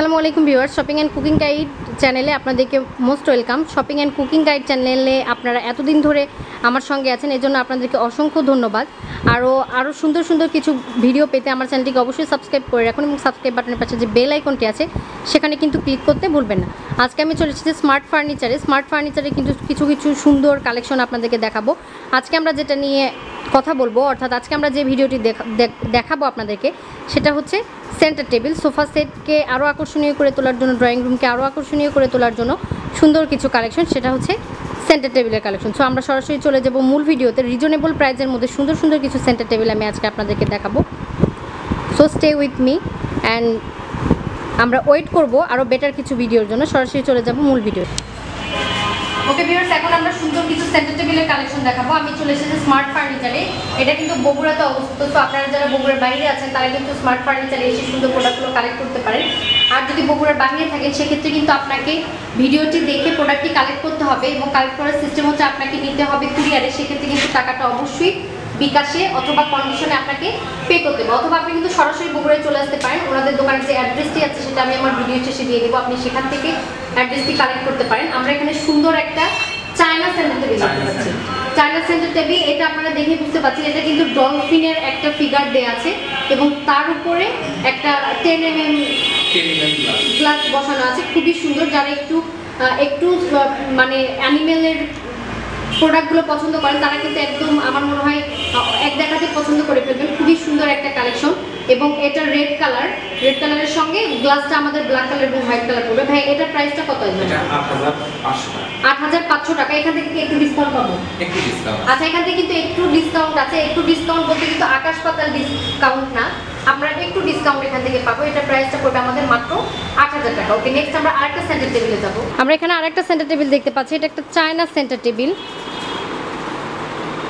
আসসালামু আলাইকুম viewer shopping and cooking guide চ্যানেলে আপনাদেরকে most welcome shopping and cooking guide চ্যানেলে আপনারা এতদিন ধরে আমার সঙ্গে আছেন এই জন্য আপনাদেরকে অসংখ্য ধন্যবাদ। আরও আরও সুন্দর সুন্দর কিছু ভিডিও পেতে আমার চ্যানেলটিকে অবশ্যই সাবস্ক্রাইব করে রাখুন এবং সাবস্ক্রাইব বাটনের পাশে যে বেল আইকনটি আছে, সেখানে কিন্তু ক্লিক করতে ভুলবেন না। আজকে আমি চলে এসেছি স্মার্ট ফার্নিচারে স্মার্ট ফার্নিচারে কিন্তু কিছু কিছু সুন্দর কালেকশন আপনাদেরকে দেখাবো। আজকে আমরা যেটা নিয়ে কথা বলব, অর্থাৎ আজকে আমরা যে ভিডিওটি দেখা- দেখ- দেখাবো আপনাদেরকে, সেটা হচ্ছে সেন্টার টেবিল সোফা সেটকে আরও আকর্ষণীয় করে তোলার জন্য ড্রয়িং রুমকে আরও আকর্ষণীয় করে তোলার জন্য সুন্দর কিছু কালেকশন সেটা হচ্ছে সেন্টার টেবিলের কালেকশন সো আমরা সরাসরি চলে যাব মূল ভিডিওতে রিজনেবল প্রাইজের মধ্যে সুন্দর সুন্দর কিছু সেন্টার টেবিল আমি আজকে আপনাদেরকে দেখাবো। So stay with me and আমরা ওয়েট করব আরও বেটার কিছু ভিডিওর জন্য। সরাসরি চলে যাব মূল ভিডিও ওকে ভিউয়ার্স এখন আমরা সুন্দর কিছু সেন্টার টেবিলের কালেকশন দেখাবো। আমি চলে এসেছি স্মার্ট ফার্নিচারে এটা কিন্তু বগুড়াতে অবস্থিত, তো আপনারা যারা বগুড়ার বাইরে আছেন, তারা কিন্তু স্মার্ট ফার্নিচারে এসে সুন্দর প্রোডাক্টগুলো কালেক্ট করতে পারেন। আর যদি বগুড়ার বাইরে থাকেন, সেক্ষেত্রে কিন্তু আপনাকে ভিডিওটি দেখে প্রোডাক্টটি কালেক্ট করতে হবে এবং কালেক্ট করার সিস্টেম হচ্ছে আপনাকে নিতে হবে কুরিয়ারে সেক্ষেত্রে কিন্তু টাকাটা অবশ্যই বিকাশে অথবা কন্ডিশনে আপনাকে পে করতে হবে। অথবা আপনি কিন্তু সরাসরি বগুড়ায় চলে আসতে পারেন। ওনাদের দোকানের যে অ্যাড্রেসটি আছে সেটা আমি আমার ভিডিও শেষে দিয়ে দেবো। আপনি সেখান থেকে অ্যাড্রেসটি কালেক্ট করতে পারেন। আমরা এখানে সুন্দর একটা চায়না সেন্টার টেবিল দেখতে পাচ্ছি। চায়না সেন্টার টেবিল এটা আপনারা দেখে বুঝতে পারছেন এটা কিন্তু ডলফিনের একটা ফিগার দেওয়া আছে এবং তার উপরে একটা টেন এম এম গ্লাস বসানো আছে। খুবই সুন্দর। যারা একটু একটু মানে অ্যানিমেলের প্রোডাক্টগুলো পছন্দ করেন তারা কিন্তু একদম আমার মনে হয় এক দেখাতে পছন্দ করে ফেলবেন। খুবই সুন্দর একটা কালেকশন এবং এটা রেড কালার রেড কালারের সঙ্গে গ্লাসটা আমাদের ব্ল্যাক কালার এবং হোয়াইট কালার করবে ভাই এটার প্রাইসটা কত আসবে এটা আট হাজার পাঁচশো টাকা। এখান থেকে একটু ডিসকাউন্ট পাবো? একটু ডিসকাউন্ট আচ্ছা এখান থেকে কিন্তু একটু ডিসকাউন্ট আছে। একটু ডিসকাউন্ট বলতে কিন্তু আকাশ পাতাল ডিসকাউন্ট না। আমরা একটু ডিসকাউন্ট এখান থেকে পাবো। এটা প্রাইসটা পড়বে আমাদের মাত্র আট হাজার টাকা। ওকে নেক্সট আমরা আরেকটা সেন্টার টেবিলে যাব। আমরা এখানে আরেকটা সেন্টার টেবিল দেখতে পাচ্ছি। এটা একটা চায়না সেন্টার টেবিল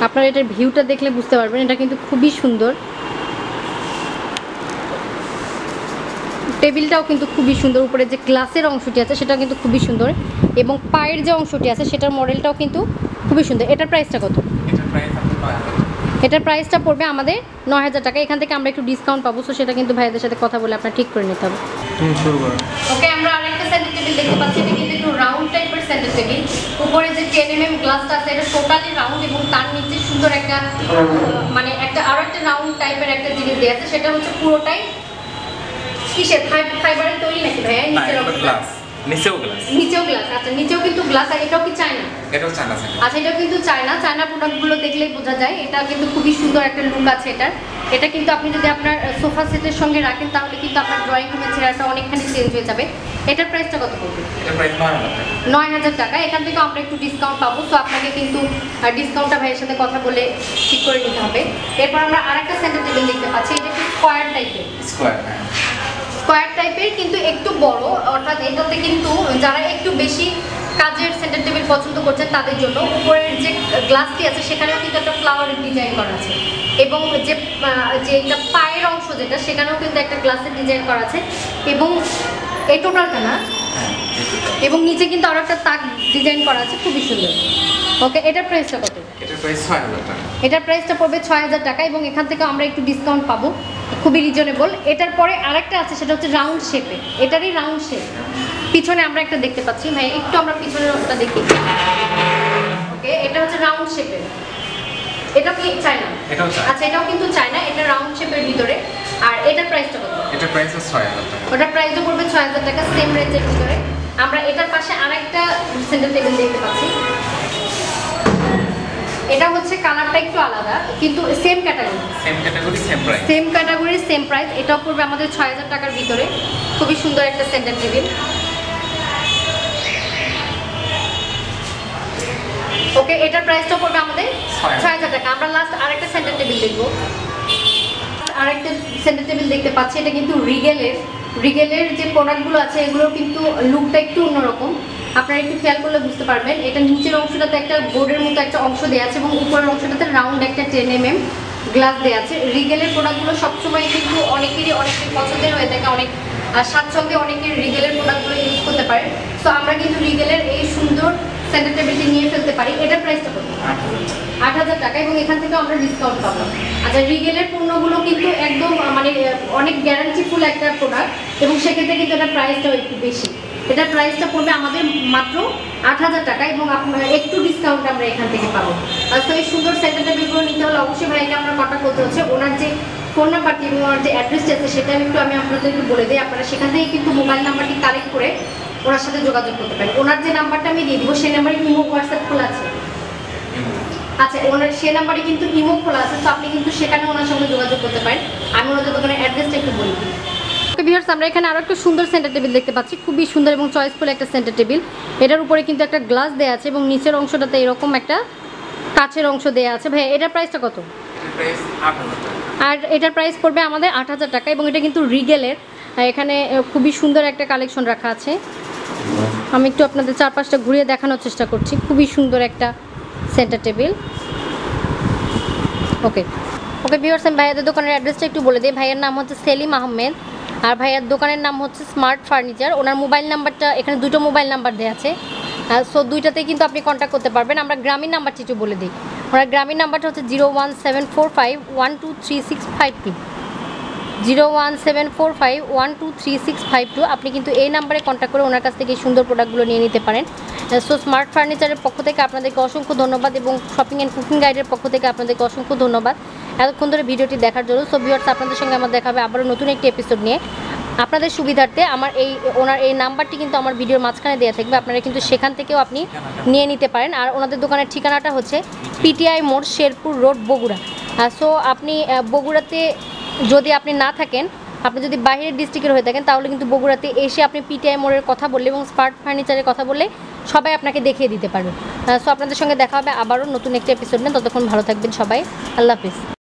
আপনারা এটার ভিউটা দেখলে বুঝতে পারবেন এটা কিন্তু খুবই সুন্দর। টেবিলটাও কিন্তু খুবই সুন্দর উপরে যে গ্লাসের অংশটি আছে সেটা কিন্তু খুবই সুন্দর এবং পায়ের যে অংশটি আছে সেটার মডেলটাও কিন্তু খুবই সুন্দর। এটার প্রাইসটা কত? এটার প্রাইসটা পড়বে আমাদের নয় হাজার টাকা। এখান থেকে আমরা একটু ডিসকাউন্ট পাবো সো সেটা কিন্তু ভাইদের সাথে কথা বলে আপনার ঠিক করে নিতে হবে। ওকে আমরা টেবিল দেখতে পাচ্ছি এটা কিন্তু একটু রাউন্ড টাইপের সেন্টার টেবিল উপরে যে টেন এম এম গ্লাসটা আছে এটা টোটালি রাউন্ড এবং তার নিচে সুন্দর একটা মানে একটা আরও একটা রাউন্ড টাইপের একটা জিনিস দেওয়া আছে সেটা হচ্ছে পুরোটাই কিসের? ফাইবারের তৈরি নাকি ভাইয়া? নিচের গ্লাস নিচেও গ্লাস নিচেও গ্লাস আচ্ছা নিচেও কিন্তু গ্লাস আর এটাও কি চায়না এটাও সেন্টার আচ্ছা এটাও কিন্তু চায়না চায়না প্রোডাক্টগুলো দেখলেই বোঝা যায় এটা কিন্তু খুবই সুন্দর একটা লুক আছে এটার। এটা কিন্তু আপনি যদি আপনার সোফা সেটের সঙ্গে রাখেন তাহলে কিন্তু আপনার ড্রয়িং রুমের চেহারাটা অনেকখানি চেঞ্জ হয়ে যাবে। এটার প্রাইসটা কত পড়বে? নয় হাজার টাকা। এখান থেকে আমরা একটু ডিসকাউন্ট পাবো। তো আপনাকে কিন্তু ডিসকাউন্টটা ভাইয়ের সাথে কথা বলে ঠিক করে নিতে হবে। এরপর আমরা আরেকটা সেন্টার টেবিল দেখতে পাচ্ছি। এটা একটু স্কোয়ার টাইপের স্কোয়ার স্কোয়ার টাইপের কিন্তু একটু বড়। অর্থাৎ এটাতে কিন্তু যারা একটু বেশি কাজের সেন্টার টেবিল পছন্দ করছেন তাদের জন্য উপরের যে গ্লাসটি আছে সেখানেও কিন্তু একটা ফ্লাওয়ারের ডিজাইন করা আছে। এবং যে যে এটা পায়ের অংশ যেটা সেখানেও কিন্তু একটা গ্লাসের ডিজাইন করা আছে। এবং এই টোটালটা না? এবং নিচে কিন্তু আরও একটা তাক ডিজাইন করা আছে খুবই সুন্দর। ওকে এটার প্রাইসটা কত? এটার প্রাইস ছয় হাজার টাকা। এটার প্রাইসটা পড়বে ছয় হাজার টাকা এবং এখান থেকে আমরা একটু ডিসকাউন্ট পাবো। খুবই রিজনেবল এটার পরে আরেকটা আছে সেটা হচ্ছে রাউন্ড শেপে এটারই রাউন্ড শেপ পিছনে আমরা একটা দেখতে পাচ্ছি। ভাই একটু আমরা পিছনের অংশটা দেখি। ওকে এটা হচ্ছে রাউন্ড শেপের এটা কি চায়না? আচ্ছা এটাও কিন্তু চায়না। এটা রাউন্ড শেপের ভিতরে। আর এটার প্রাইসটা কত? এটার প্রাইস ছয় হাজার টাকা। ওটার প্রাইসও পড়বে ছয় হাজার টাকা সেম রেঞ্জের ভিতরে। আমরা এটার পাশে আরেকটা সেন্টার টেবিল দেখতে পাচ্ছি। এটা হচ্ছে কালারটা একটু আলাদা কিন্তু same category same category same price same ক্যাটাগরির সেম প্রাইস এটাও পড়বে আমাদের ছয় হাজার টাকার ভিতরে। খুবই সুন্দর একটা সেন্টার টেবিল ওকে এটার প্রাইসটা পড়বে আমাদের ছয় হাজার। ছয় হাজার টাকা। আমরা লাস্ট আরেকটা সেন্টার টেবিল দেখব। আরেকটা সেন্টার টেবিল দেখতে পাচ্ছি, এটা কিন্তু রিগেলের রিগেলের যে প্রোডাক্টগুলো আছে, এগুলোর কিন্তু লুকটা একটু অন্যরকম। আপনারা একটু খেয়াল করলে বুঝতে পারবেন। এটা নিচের অংশটাতে একটা বোর্ডের মতো একটা অংশ দেওয়া আছে এবং উপরের অংশটাতে রাউন্ড একটা টেন এম এম গ্লাস দেওয়া আছে রিগেলের প্রোডাক্টগুলো সবসময় কিন্তু অনেকেরই অনেকের পছন্দের হয়ে থাকে, অনেক স্বাচ্ছন্দ্যে অনেকের রিগেলের প্রোডাক্টগুলো ইউজ করতে পারে। তো আমরা কিন্তু রিগেলের এই সুন্দর সেন্টার টেবিলটি নিয়ে ফেলতে পারি, এটার প্রাইসটা কত? আট হাজার টাকা এবং এখান থেকে আমরা ডিসকাউন্ট পাবো। আচ্ছা রিগেলের পণ্যগুলো কিন্তু একদম মানে অনেক গ্যারান্টিফুল একটা প্রোডাক্ট এবং সেক্ষেত্রে কিন্তু এটার প্রাইসটাও একটু বেশি। এটার প্রাইসটা পড়বে আমাদের মাত্র আট হাজার টাকা এবং আপনার একটু ডিসকাউন্ট আমরা এখান থেকে পাবো। তো এই সুন্দর সেন্টার টেবিলগুলো নিতে হলে অবশ্যই ভাইকে আমরা কন্ট্যাক্ট করতে হচ্ছে। ওনার যে ফোন নাম্বারটি এবং ওনার যে অ্যাড্রেসটি আছে, সেটা একটু আমি আপনাদেরকে বলে দিই। আপনারা সেখান থেকে কিন্তু মোবাইল নাম্বারটি কালেক্ট করে ওনার সাথে যোগাযোগ করতে পারেন। ওনার যে নাম্বারটা আমি দিয়ে দিব, সেই নাম্বারে ইমো হোয়াটসঅ্যাপ খোলা আছে। আচ্ছা ওনার সে নাম্বারে কিন্তু ইমো খোলা আছে। তো আপনি কিন্তু সেখানে ওনার সঙ্গে যোগাযোগ করতে পারেন। আমি ওনাদের দোকানের অ্যাড্রেসটা একটু বলি ভিউয়ার্স, আমরা এখানে আরও একটা সুন্দর সেন্টার টেবিল দেখতে পাচ্ছি। খুবই সুন্দর এবং চয়েসফুল একটা সেন্টার টেবিল এটার উপরে কিন্তু একটা গ্লাস দেওয়া আছে এবং নিচের অংশটাতে এরকম একটা কাচের অংশ দেওয়া আছে। ভাই এটার প্রাইসটা কত? আর এটার প্রাইস পড়বে আমাদের আট হাজার টাকা এবং এটা কিন্তু রিগেলের এখানে খুবই সুন্দর একটা কালেকশন রাখা আছে। আমি একটু আপনাদের চারপাশটা ঘুরিয়ে দেখানোর চেষ্টা করছি। খুবই সুন্দর একটা centre table okay okay viewers আমি ভাইয়াদের দোকানের অ্যাড্রেসটা একটু বলে দিই। ভাইয়ের নাম হচ্ছে সেলিম আহমেদ। আর ভাইয়ার দোকানের নাম হচ্ছে স্মার্ট ফার্নিচার ওনার মোবাইল নাম্বারটা, এখানে দুটো মোবাইল নাম্বার দেওয়া আছে। সো দুইটাতেই কিন্তু আপনি কন্ট্যাক্ট করতে পারবেন। আমরা গ্রামীণ নাম্বারটি একটু বলে দিই। ওনার গ্রামীণ নাম্বারটা হচ্ছে zero one seven four five one two three six five two zero one seven four five one two three six five two আপনি কিন্তু এই নাম্বারে কন্ট্যাক্ট করে ওনার কাছ থেকে এই সুন্দর প্রোডাক্টগুলো নিয়ে নিতে পারেন। সো স্মার্ট ফার্নিচারের পক্ষ থেকে আপনাদেরকে অসংখ্য ধন্যবাদ এবং শপিং অ্যান্ড কুকিং গাইডের পক্ষ থেকে আপনাদেরকে অসংখ্য ধন্যবাদ। এতক্ষণ ধরে ভিডিওটি দেখার জন্য সো ভিউয়ার্স আপনাদের সঙ্গে আমার দেখা হবে আবারও নতুন একটি এপিসোড নিয়ে। আপনাদের সুবিধার্থে আমার এই, ওনার এই নাম্বারটি কিন্তু আমার ভিডিওর মাঝখানে দেওয়া থাকবে, আপনারা কিন্তু সেখান থেকেও আপনি নিয়ে নিতে পারেন। আর ওনাদের দোকানের ঠিকানাটা হচ্ছে পিটিআই মোড়, শেরপুর রোড, বগুড়া। সো আপনি বগুড়াতে যদি আপনি না থাকেন, আপনি যদি বাইরের ডিস্ট্রিক্টের হয়ে থাকেন, তাহলে কিন্তু বগুড়াতে এসে আপনি পিটিআই মোড়ের কথা বললে এবং স্মার্ট ফার্নিচারের কথা বললে সবাই আপনাকে দেখিয়ে দিতে পারবে। সো আপনাদের সঙ্গে দেখা হবে আবারও নতুন একটি এপিসোড নিয়ে। ততক্ষণ ভালো থাকবেন সবাই। আল্লাহ হাফিজ।